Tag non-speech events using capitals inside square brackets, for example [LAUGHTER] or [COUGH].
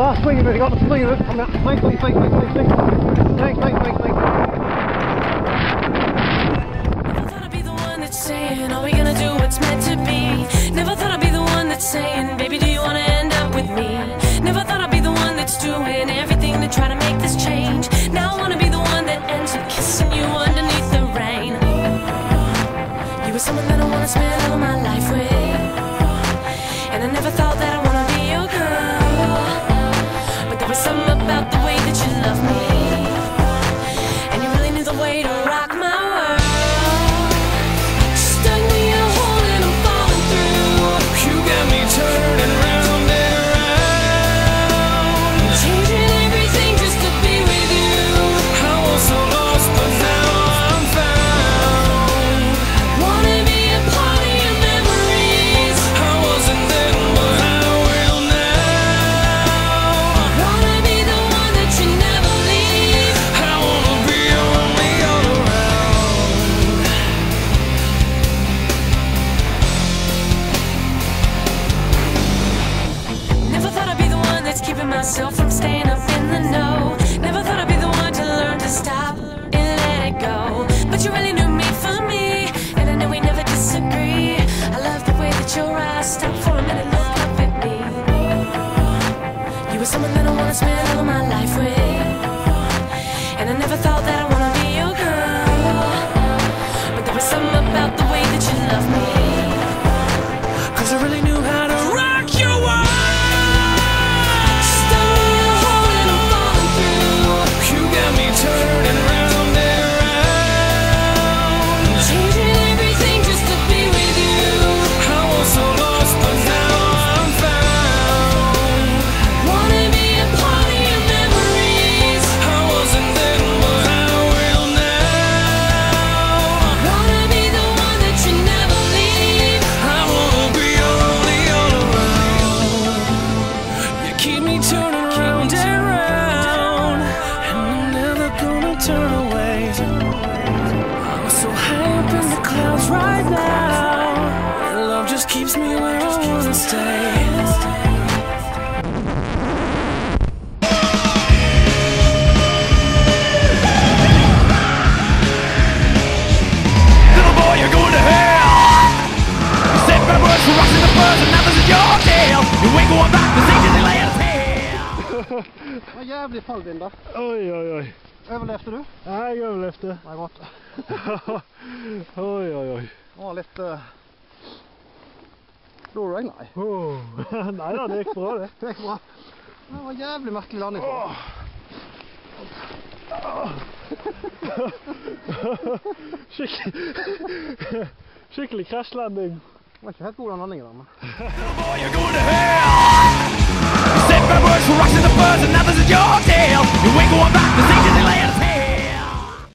bare. Spring ut. Jeg got the spring ut. Kom her. Spring, spring, spring, spring, spring. Spring, spring, spring, spring. Never thought I'd be the one that's saying, Are we gonna do what's meant to be? Never thought I'd be the one that's saying, Baby, do you wanna end up with me? Never thought I'd be the one that's doing everything to try to make this change. Now I wanna be the one that ends with kissing you underneath the rain. You were someone that I wanna spend all my life with. And I never thought that I myself from staying up in the know. Never thought I'd be the one to learn to stop and let it go. But you really knew me for me, and I know we never disagree. I love the way that your eyes stop for a minute, look up at me. You were someone that I wanna spend all my life with, and I never thought that I right now. Love just keeps me where I wanna stay. Little boy, you're going to hell. You said bad words for rocks in the furs, and this is your tale. You ain't going back Det var jävligt fallvind där. Oj, oj, oj. Överlevde du? Nej, jag överlevde. Var gott. [LAUGHS] oj, oj, oj. Det var lite... Uh... Blåregn? Nej. Oh. [LAUGHS] Nej då, det gick bra det. Det gick bra. Det var jävligt märklig landning. Oh. [LAUGHS] Skikkelig, skikkelig krasjlanding. Det var ikke helt god den furs, and this is your tale. You ain't going back to see Disneyland